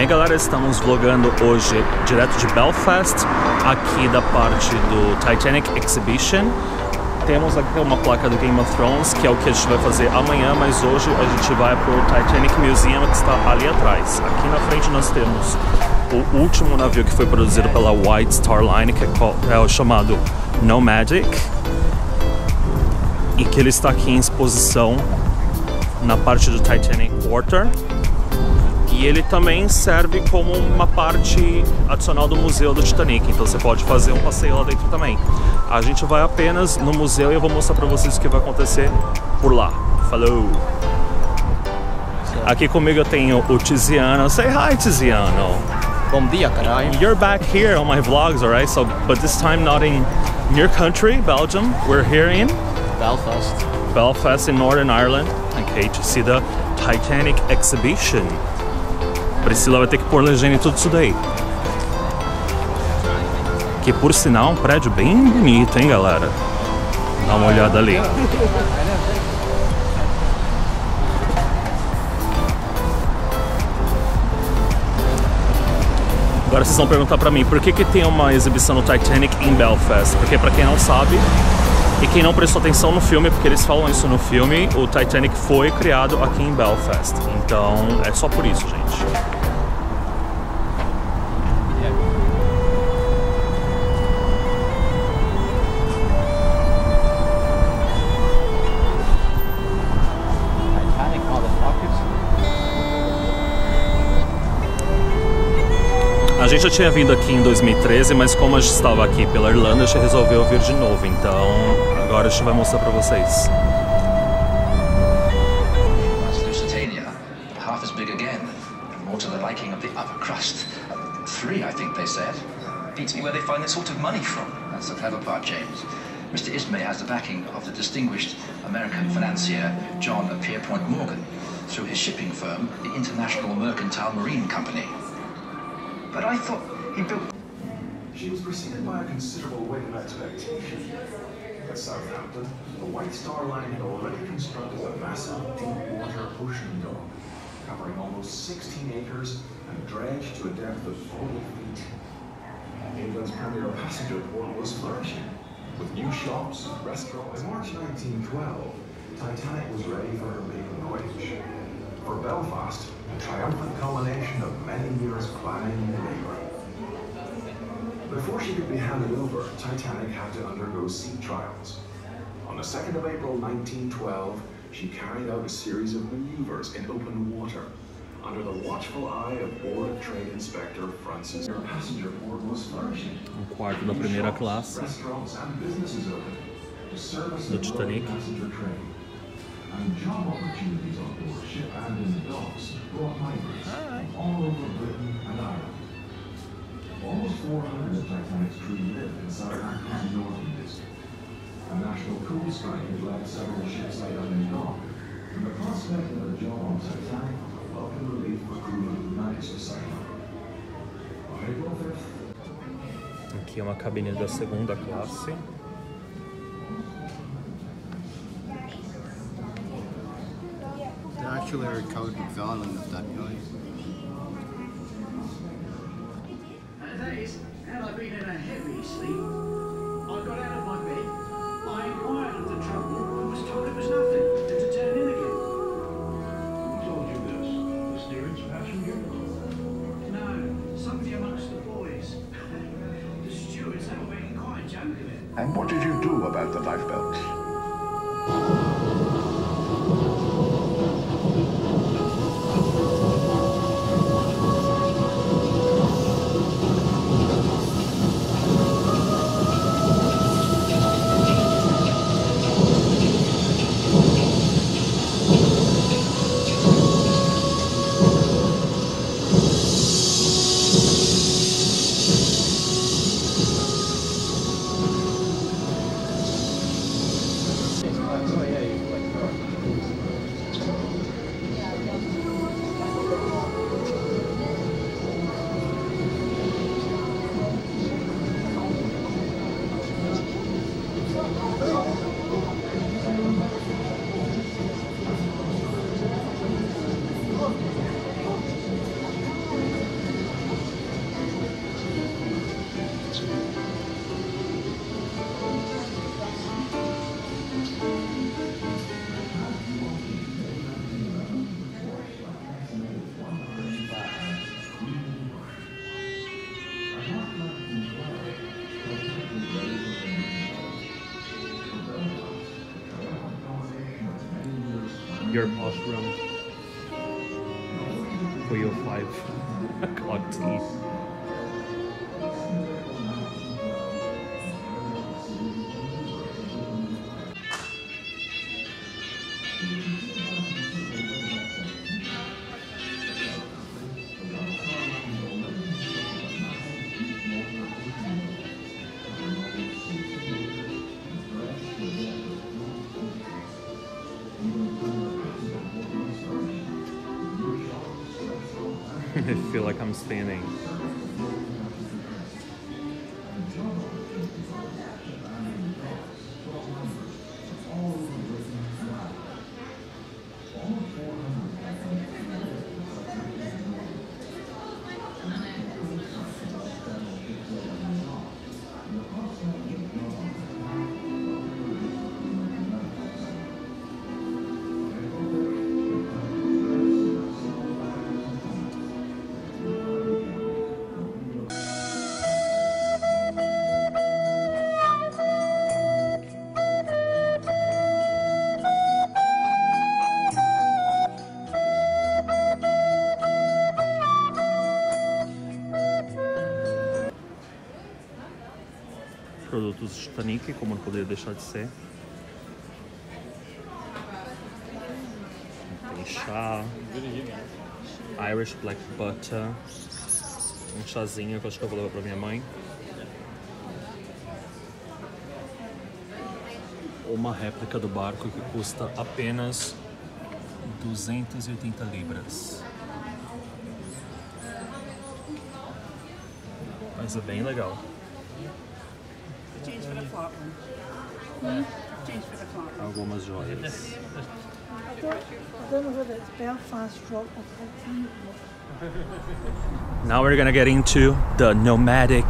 E aí galera, estamos vlogando hoje direto de Belfast, aqui da parte do Titanic Exhibition. Temos aqui uma placa do Game of Thrones, que é o que a gente vai fazer amanhã, mas hoje a gente vai pro Titanic Museum, que está ali atrás. Aqui na frente nós temos o último navio que foi produzido pela White Star Line, que é o chamado Nomadic, e que ele está aqui em exposição na parte do Titanic Quarter. E ele também serve como uma parte adicional do museu do Titanic, então você pode fazer um passeio lá dentro também. A gente vai apenas no museu e eu vou mostrar para vocês o que vai acontecer por lá. Falou! Aqui comigo eu tenho o Tiziano. Say hi, Tiziano! Bom dia, caralho. You're back here on my vlogs, alright? So, but this time not in your country, Belgium. We're here in Belfast. Belfast in Northern Ireland, okay, to see the Titanic exhibition. Priscila vai ter que pôr legenda em tudo isso daí. Que por sinal é um prédio bem bonito, hein, galera? Dá uma olhada ali. Agora vocês vão perguntar pra mim, por que que tem uma exibição no Titanic em Belfast? Porque pra quem não sabe, e quem não prestou atenção no filme, porque eles falam isso no filme, o Titanic foi criado aqui em Belfast. Então é só por isso, gente. Gente já tinha vindo aqui em 2013, mas como a gente estava aqui pela Irlanda, a gente resolveu vir de novo. Então agora a gente vai mostrar pra vocês. Me clever. Mr. Ismay has the backing of the distinguished American financier John Pierpont Morgan through his shipping firm, the International Mercantile Marine Company. But I thought he built She was preceded by a considerable wave of expectation. At Southampton, the White Star Line had already constructed a massive deep-water ocean dock, covering almost 16 acres and dredged to a depth of 40 feet. England's premier passenger port was flourishing, with new shops restaurants. In March 1912, Titanic was ready for her maiden voyage. For Belfast, a triumphant culmination of planning and labor. Before she could be handed over, Titanic had to undergo sea trials. On the 2nd of April 1912, she carried out a series of maneuvers in open water under the watchful eye of Board of Trade Inspector Francis. Her passenger port was flourishing. Um quarto da primeira classe. Restaurants and businesses opened to service Do the Titanic. And job opportunities on board ship and in the docks brought migrants from all over Britain and Ireland. Almost 400 of Titanic's crew lived in Southampton's northern district. A national coal strike had left several ships idle in dock, and the prospect of a job on Titanic was a welcome relief for crewmen who managed to sign up. On April 5th, Aqui é uma cabine da segunda classe. They actually recovered of that noise. And had I been in a heavy sleep, I got out of my bed, I inquired of the trouble, and was told it was nothing, and to turn in again. who told you this? The steerage passenger? No, somebody amongst the boys. the stewards, they were making quite a joke of it. And what did you do about the lifebelts? Your posh room for your five o'clock tea. I feel like I'm standing. Titanic, como não poderia deixar de ser. Tem chá, Irish Black Butter, um chazinho que eu acho que eu vou levar pra minha mãe. Uma réplica do barco que custa apenas 280 libras. Mas é bem legal. Change for the flop one. Change for the flop one. Algumas joias. I don't, I don't know whether it's Belfast Rock or Titanic Rock. Now we're gonna get into the nomadic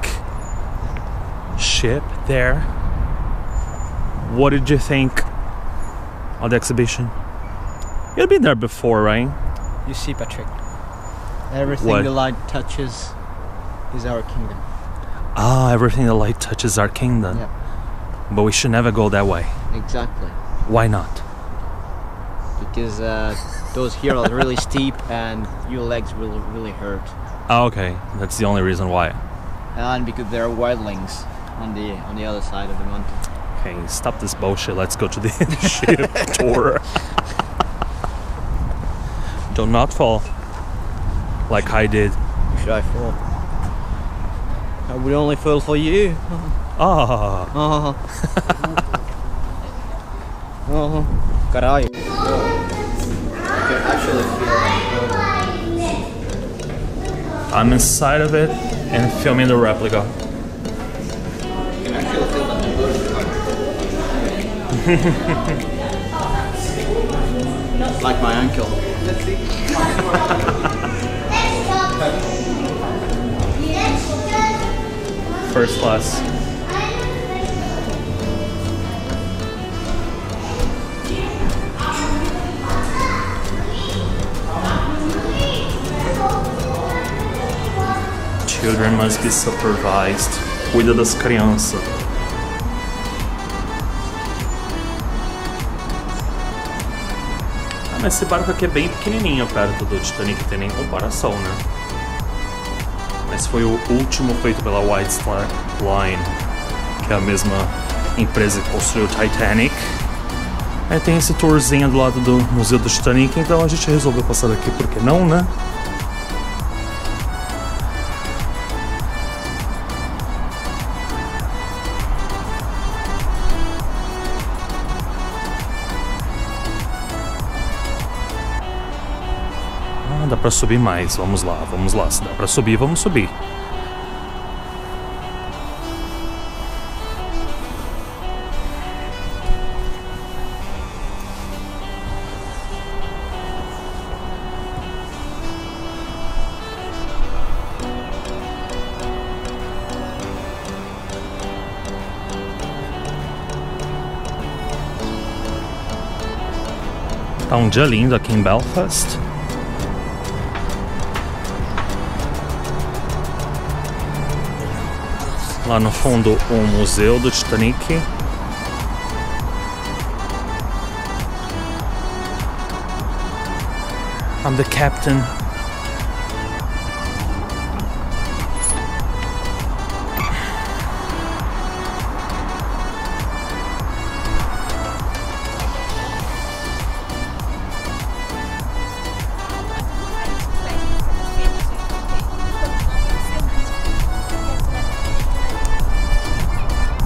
ship there. What did you think of the exhibition? You've been there before, right? You see, Patrick. Everything What? the light touches is our kingdom. Ah, everything the light touches our kingdom. Yeah. But we should never go that way. Exactly. Why not? Because uh, those here are really steep and your legs will really hurt. Ah, okay. That's the only reason why. And because there are wildlings on the on the other side of the mountain. Okay, stop this bullshit. Let's go to the ship tour. Do not fall like I did. Should I fall? I would only fall for you. Ah, Oh. oh. Caralho. I can actually feel I'm inside of it and filming the replica. I can actually First class. Children must be supervised. Cuida das crianças. Ah, mas esse barco aqui é bem pequenininho perto do Titanic, tem nem comparação, né? Esse foi o último feito pela White Star Line, que é a mesma empresa que construiu o Titanic. Aí tem esse tourzinho do lado do Museu do Titanic, então a gente resolveu passar daqui, porque não, né? Dá pra subir mais. Vamos lá, vamos lá. Se dá pra subir, vamos subir. Tá um dia lindo aqui em Belfast. Lá no fundo, o um museu do Titanic. I'm the captain.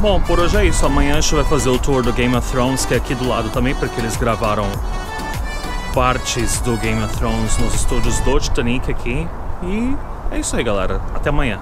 Bom, por hoje é isso. Amanhã a gente vai fazer o tour do Game of Thrones, que é aqui do lado também, porque eles gravaram partes do Game of Thrones nos estúdios do Titanic aqui. E é isso aí, galera. Até amanhã.